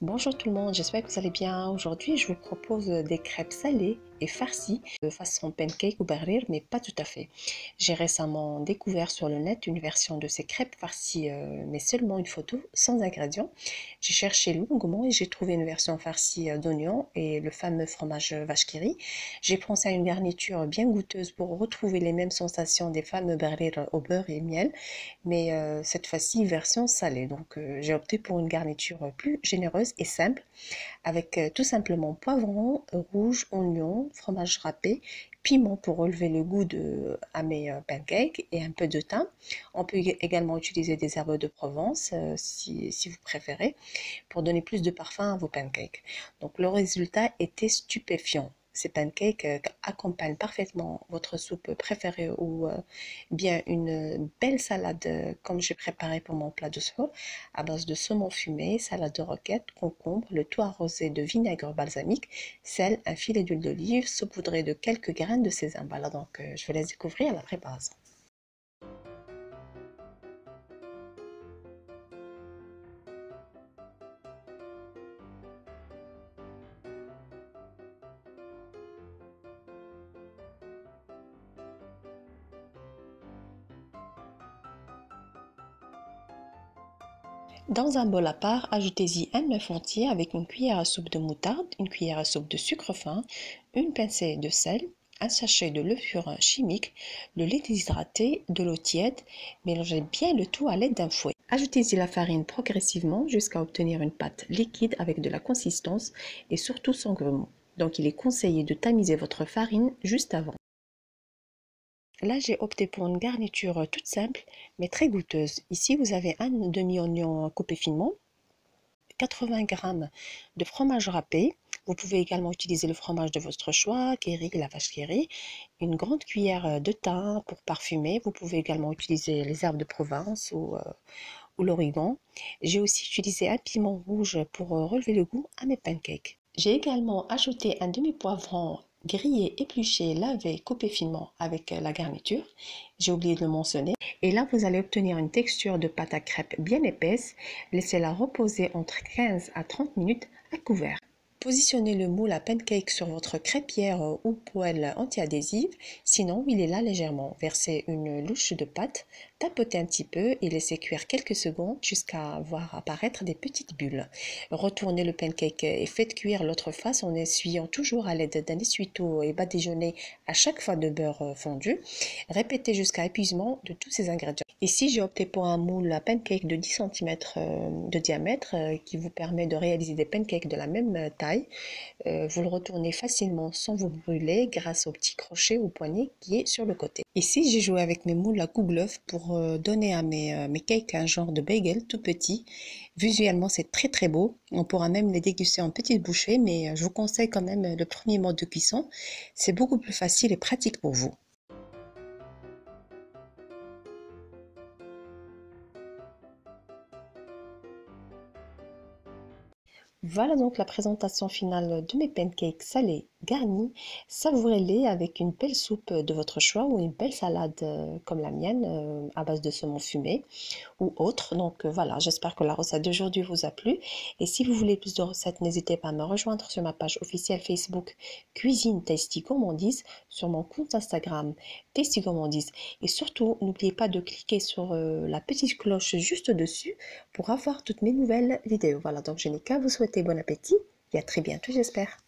Bonjour tout le monde, j'espère que vous allez bien. Aujourd'hui, je vous propose des crêpes salées et farcies de façon pancake ou barrir, mais pas tout à fait. J'ai récemment découvert sur le net une version de ces crêpes farcies, euh, mais seulement une photo, sans ingrédients. J'ai cherché longuement et j'ai trouvé une version farcie euh, d'oignons et le fameux fromage vache J'ai pensé à une garniture bien goûteuse pour retrouver les mêmes sensations des fameux barrir au beurre et miel, mais euh, cette fois-ci version salée. Donc j'ai opté pour une garniture plus généreuse et simple avec tout simplement poivron, rouge, oignon, fromage râpé, piment pour relever le goût de, à mes euh, pancakes et un peu de thym. On peut également utiliser des herbes de Provence euh, si, si, vous préférez pour donner plus de parfum à vos pancakes. Donc le résultat était stupéfiant. Ces pancakes euh, accompagnent parfaitement votre soupe préférée ou euh, bien une belle salade euh, comme j'ai préparé pour mon plat de soir à base de saumon fumé, salade de roquette, concombre, le tout arrosé de vinaigre balsamique, sel, un filet d'huile d'olive, saupoudré de quelques graines de sésame. Voilà donc je vous laisse découvrir la préparation. Dans un bol à part, ajoutez-y un œuf entier avec une cuillère à soupe de moutarde, une cuillère à soupe de sucre fin, une pincée de sel, un sachet de levure chimique, le lait déshydraté, de l'eau tiède. Mélangez bien le tout à l'aide d'un fouet. Ajoutez-y la farine progressivement jusqu'à obtenir une pâte liquide avec de la consistance et surtout sans grumeaux. Donc il est conseillé de tamiser votre farine juste avant. Là, j'ai opté pour une garniture toute simple, mais très goûteuse. Ici, vous avez un demi-oignon coupé finement, 80 g de fromage râpé. Vous pouvez également utiliser le fromage de votre choix, Kerry, la vache Kerry, une grande cuillère de thym pour parfumer. Vous pouvez également utiliser les herbes de Provence ou, euh, ou l'origan. J'ai aussi utilisé un piment rouge pour euh, relever le goût à mes pancakes. J'ai également ajouté un demi-poivron grillé, épluché, lavé, coupé finement avec la garniture. J'ai oublié de le mentionner. Et là, vous allez obtenir une texture de pâte à crêpes bien épaisse. Laissez-la reposer entre 15 à 30 minutes à couvert. Positionnez le moule à pancake sur votre crêpière ou poêle anti-adhésive, sinon huilez-la légèrement. Versez une louche de pâte, tapotez un petit peu et laissez cuire quelques secondes jusqu'à voir apparaître des petites bulles. Retournez le pancake et faites cuire l'autre face en essuyant toujours à l'aide d'un essuie-tout et badigeonnez à chaque fois de beurre fondu. Répétez jusqu'à épuisement de tous ces ingrédients. Ici, j'ai opté pour un moule à pancake de 10 cm euh, de diamètre euh, qui vous permet de réaliser des pancakes de la même taille euh, vous le retournez facilement sans vous brûler grâce au petit crochet ou poignet qui est sur le côté. Ici, j'ai joué avec mes moules à kouglof pour donner à mes, mes cakes un genre de bagel tout petit. Visuellement, c'est très très beau. On pourra même les déguster en petites bouchées, mais je vous conseille quand même le premier mode de cuisson. C'est beaucoup plus facile et pratique pour vous. Voilà donc la présentation finale de mes pancakes salés garnis. Savourez-les avec une belle soupe de votre choix ou une belle salade euh, comme la mienne euh, à base de saumon fumé ou autre. Donc euh, voilà, j'espère que la recette d'aujourd'hui vous a plu. Et si vous voulez plus de recettes, n'hésitez pas à me rejoindre sur ma page officielle Facebook Cuisine Tasty Gourmandise, sur mon compte Instagram Tasty Gourmandise. Et surtout, n'oubliez pas de cliquer sur la petite cloche juste dessus pour avoir toutes mes nouvelles vidéos. Voilà, donc je n'ai qu'à vous souhaiter bon appétit et à très bientôt j'espère.